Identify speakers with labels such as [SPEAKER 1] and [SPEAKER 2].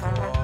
[SPEAKER 1] Uh-huh.